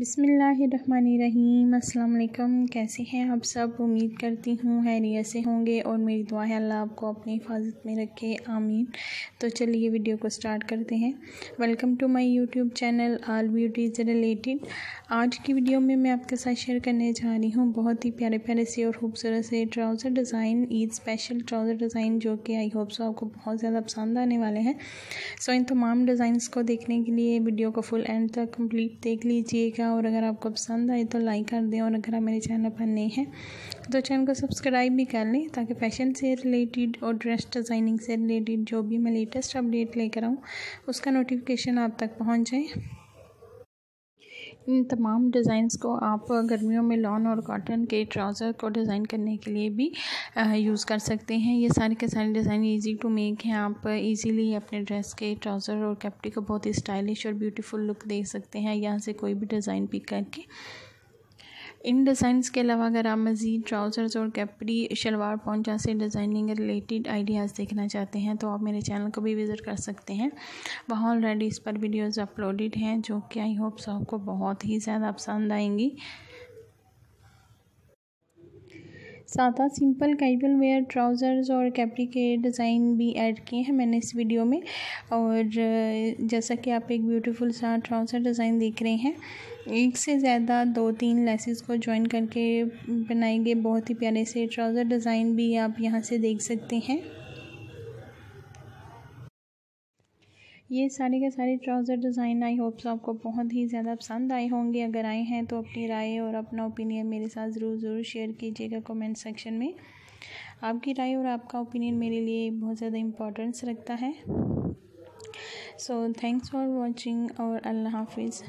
बिसमीम अल्लाम कैसे हैं आप सब? उम्मीद करती हूँ हैरियत से होंगे और मेरी दुआ है अल्लाह आपको अपनी हिफाजत में रखे। आमीन। तो चलिए वीडियो को स्टार्ट करते हैं। Welcome to my YouTube channel all beauty से रिलेटेड। आज की वीडियो में मैं आपके साथ शेयर करने जा रही हूँ बहुत ही प्यारे प्यारे से और खूबसूरत से trouser design, Eid special trouser design, जो कि आई होप सो आपको बहुत ज़्यादा पसंद आने वाले हैं। सो इन तमाम डिज़ाइंस को देखने के लिए वीडियो को फुल एंड तक कंप्लीट देख लीजिएगा। और अगर आपको पसंद आए तो लाइक कर दें और अगर आप मेरे चैनल पर नए हैं तो चैनल को सब्सक्राइब भी कर लें ताकि फ़ैशन से रिलेटेड और ड्रेस डिज़ाइनिंग से रिलेटेड जो भी मैं लेटेस्ट अपडेट लेकर आऊँ, उसका नोटिफिकेशन आप तक पहुँच जाए। इन तमाम डिज़ाइंस को आप गर्मियों में लॉन और कॉटन के ट्राउज़र को डिज़ाइन करने के लिए भी यूज़ कर सकते हैं। ये सारे के सारे डिज़ाइन ईजी टू मेक हैं। आप इजीली अपने ड्रेस के ट्राउज़र और कैप्टी को बहुत ही स्टाइलिश और ब्यूटीफुल लुक दे सकते हैं। यहाँ से कोई भी डिज़ाइन पिक करके। इन डिज़ाइंस के अलावा अगर आप मज़ीद ट्राउज़र्स और कैपरी शलवार पौंचा से डिज़ाइनिंग रिलेटेड आइडियाज़ देखना चाहते हैं तो आप मेरे चैनल को भी विज़िट कर सकते हैं। वहाँ ऑलरेडी इस पर वीडियोज़ अपलोडेड हैं, जो कि आई होप आपको बहुत ही ज़्यादा पसंद आएँगी। सादा सिंपल कैजुअल वेयर ट्राउज़र्स और कैपरी के डिज़ाइन भी ऐड किए हैं मैंने इस वीडियो में। और जैसा कि आप एक ब्यूटीफुल सा ट्राउज़र डिज़ाइन देख रहे हैं, एक से ज़्यादा दो तीन लेसेस को ज्वाइन करके बनाए गए बहुत ही प्यारे से ट्राउज़र डिज़ाइन भी आप यहाँ से देख सकते हैं। ये सारे के सारे ट्राउज़र डिज़ाइन आई होप्स आपको बहुत ही ज़्यादा पसंद आए होंगे। अगर आए हैं तो अपनी राय और अपना ओपिनियन मेरे साथ ज़रूर ज़रूर शेयर कीजिएगा कमेंट सेक्शन में। आपकी राय और आपका ओपिनियन मेरे लिए बहुत ज़्यादा इम्पोर्टेंस रखता है। सो थैंक्स फॉर वॉचिंग और अल्लाह हाफिज़।